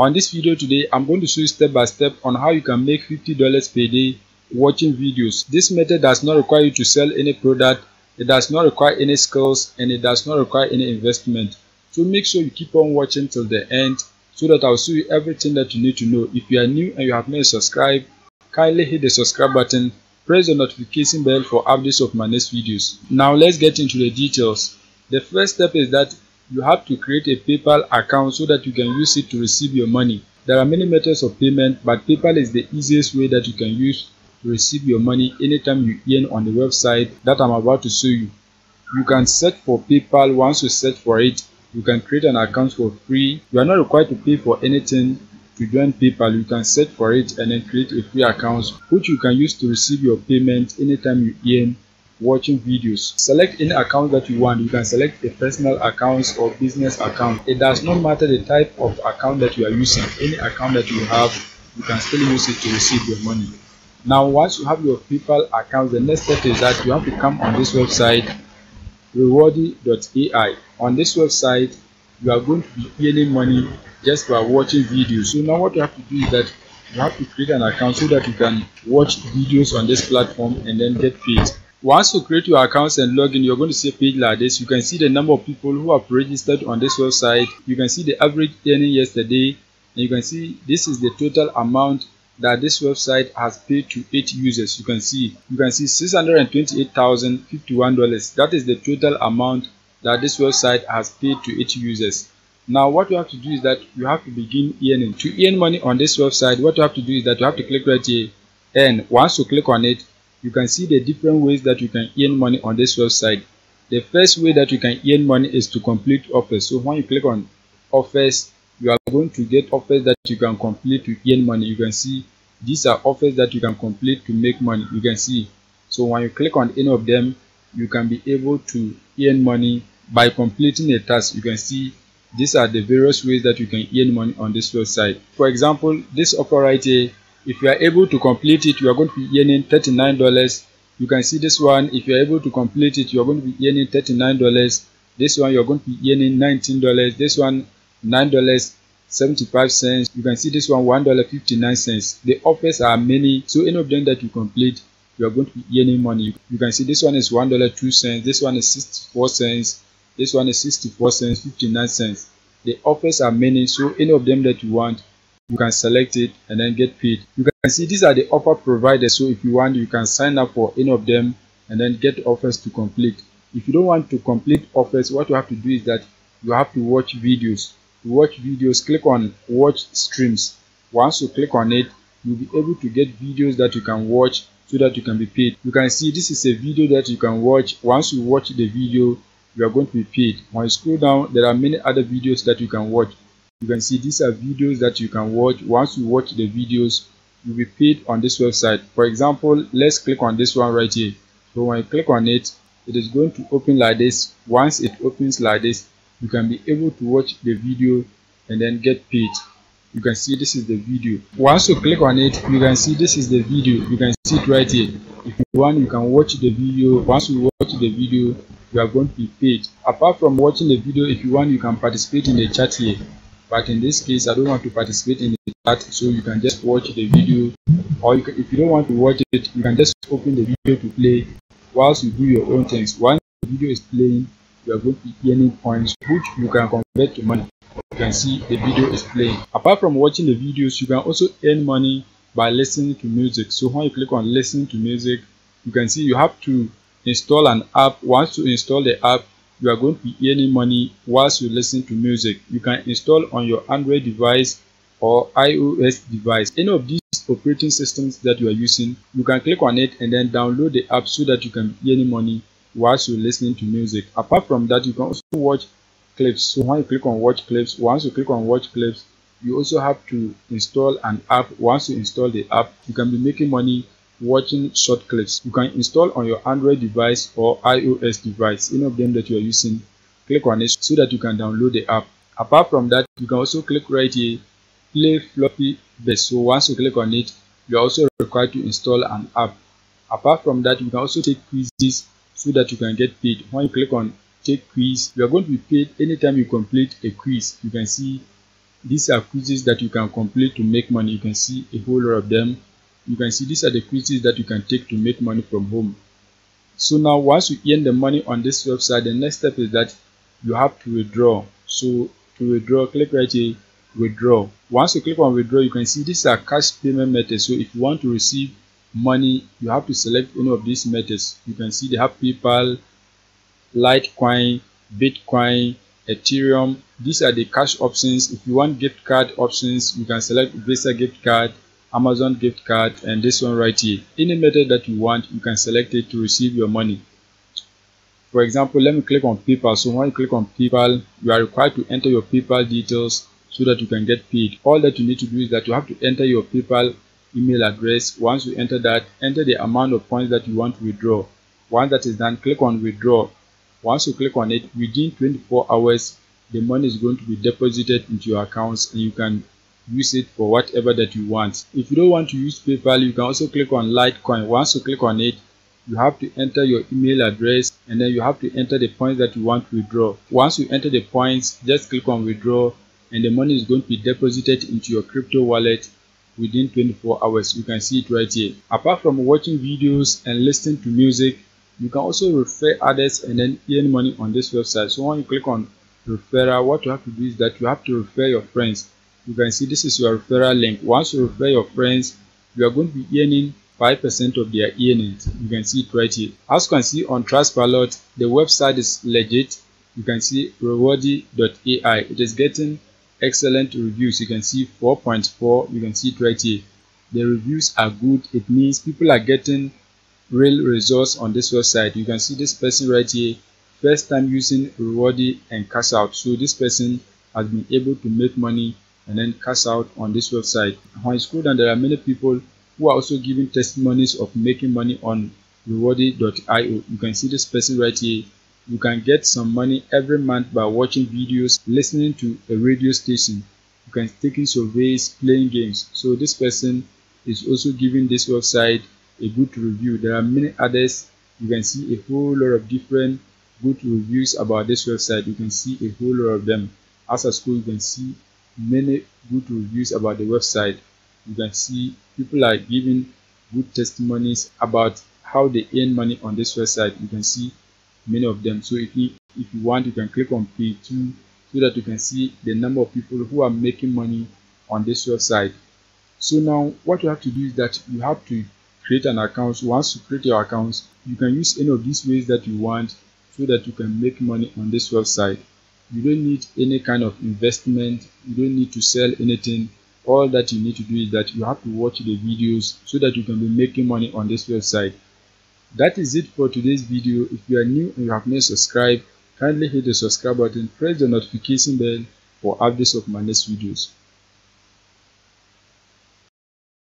On this video today, I'm going to show you step by step on how you can make $50 per day watching videos. This method does not require you to sell any product, it does not require any skills, and it does not require any investment. So make sure you keep on watching till the end so that I'll show you everything that you need to know. If you are new and you have not subscribed, kindly hit the subscribe button, press the notification bell for updates of my next videos. Now let's get into the details. The first step is that you have to create a PayPal account so that you can use it to receive your money. There are many methods of payment, but PayPal is the easiest way that you can use to receive your money anytime you earn on the website that I'm about to show you. You can search for PayPal. Once you search for it, you can create an account for free. You are not required to pay for anything to join PayPal. You can search for it and then create a free account which you can use to receive your payment anytime you earn watching videos. Select any account that you want. You can select a personal account or business account. It does not matter the type of account that you are using. Any account that you have, you can still use it to receive your money. Now, once you have your PayPal account, the next step is that you have to come on this website, rewardy.ai. On this website, you are going to be earning money just by watching videos. So now what you have to do is that you have to create an account so that you can watch videos on this platform and then get paid. Once you create your accounts and log in, you're going to see a page like this. You can see the number of people who have registered on this website. You can see the average earning yesterday. And you can see this is the total amount that this website has paid to eight users. You can see you can see $628,051. That is the total amount that this website has paid to eight users. Now what you have to do is that you have to begin earning. To earn money on this website, what you have to do is that you have to click right here and once you click on it, you can see the different ways that you can earn money on this website. The first way that you can earn money is to complete offers. So when you click on offers, you are going to get offers that you can complete to earn money. You can see these are offers that you can complete to make money. You can see. So when you click on any of them, you can be able to earn money by completing a task. You can see these are the various ways that you can earn money on this website. For example, this offer right here if you are able to complete it you are going to be earning 39 dollars. You can see this one. If you are able to complete it you are going to be earning 39 dollars. This one you are going to be earning 19 dollars. This one 9 dollars 75 cents. You can see this one 1 dollar 59 cents. The offers are many. So any of them that you complete you are going to be earning money. You can see this one is 1 dollar 2 cents. This one is 64 cents. This one is 64 cents 59 cents. The offers are many. So any of them that you want you can select it and then get paid. You can see these are the offer providers so if you want you can sign up for any of them and then get offers to complete. If you don't want to complete offers what you have to do is that you have to watch videos. To watch videos click on watch streams. Once you click on it you'll be able to get videos that you can watch so that you can be paid. You can see this is a video that you can watch. Once you watch the video you are going to be paid. When you scroll down there are many other videos that you can watch you can see these are videos that you can watch. Once you watch the videos you'll be paid on this website. For example let's click on this one right here. So when you click on it it is going to open like this. Once it opens like this you can be able to watch the video and then get paid. You can see this is the video. Once you click on it you can see this is the video. You can see it right here. If you want you can watch the video. Once you watch the video you are going to be paid. Apart from watching the video if you want you can participate in the chat here but in this case i don't want to participate in the chat so you can just watch the video. Or you can, if you don't want to watch it you can just open the video to play whilst you do your own things. Once the video is playing you are going to be earning points which you can convert to money. You can see the video is playing. Apart from watching the videos you can also earn money by listening to music. So when you click on listen to music you can see you have to install an app. Once you install the app you are going to be earning money whilst you listen to music. You can install on your Android device or iOS device. Any of these operating systems that you are using, you can click on it and then download the app so that you can be earning money whilst you're listening to music. Apart from that, you can also watch clips. So when you click on watch clips, once you click on watch clips, you also have to install an app. Once you install the app, you can be making money watching short clips. You can install on your Android device or iOS device, any of them that you are using. Click on it so that you can download the app. Apart from that, you can also click right here, play floppy best. So once you click on it, you are also required to install an app. Apart from that, you can also take quizzes so that you can get paid. When you click on take quiz, you are going to be paid anytime you complete a quiz. You can see these are quizzes that you can complete to make money you can see a whole lot of them you can see these are the quizzes that you can take to make money from home. So now once you earn the money on this website the next step is that you have to withdraw. So to withdraw click right here withdraw. Once you click on withdraw you can see these are cash payment methods. So if you want to receive money you have to select any of these methods. You can see they have paypal litecoin bitcoin ethereum. These are the cash options. If you want gift card options you can select visa gift card amazon gift card and this one right here. Any method that you want you can select it to receive your money. For example let me click on paypal. So when you click on paypal you are required to enter your paypal details so that you can get paid. All that you need to do is that you have to enter your paypal email address. Once you enter that enter the amount of points that you want to withdraw. Once that is done click on withdraw. Once you click on it within 24 hours the money is going to be deposited into your accounts and you can use it for whatever that you want. If you don't want to use paypal you can also click on litecoin. Once you click on it you have to enter your email address and then you have to enter the points that you want to withdraw. Once you enter the points just click on withdraw and the money is going to be deposited into your crypto wallet within 24 hours. You can see it right here. Apart from watching videos and listening to music you can also refer others and then earn money on this website. So when you click on referral what you have to do is that you have to refer your friends you can see this is your referral link. Once you refer your friends you are going to be earning 5% of their earnings. You can see it right here. As you can see on trustpilot the website is legit. You can see rewardy.ai it is getting excellent reviews. You can see 4.4 you can see it right here. The reviews are good. It means people are getting real results on this website. You can see this person right here. First time using rewardy and cash out. So this person has been able to make money and then cash out on this website. When you scroll down there are many people who are also giving testimonies of making money on rewardy.io you can see this person right here. You can get some money every month by watching videos listening to a radio station. You can taking surveys playing games. So this person is also giving this website a good review. There are many others. You can see a whole lot of different good reviews about this website. You can see a whole lot of them. As a school you can see many good reviews about the website. You can see people are giving good testimonies about how they earn money on this website. You can see many of them. So if you if you want you can click on page 2 so that you can see the number of people who are making money on this website. So now what you have to do is that you have to create an account. So once you create your account you can use any of these ways that you want so that you can make money on this website you don't need any kind of investment you don't need to sell anything. All that you need to do is that you have to watch the videos so that you can be making money on this website. That is it for today's video. If you are new and you have not subscribed kindly hit the subscribe button press the notification bell for updates of my next videos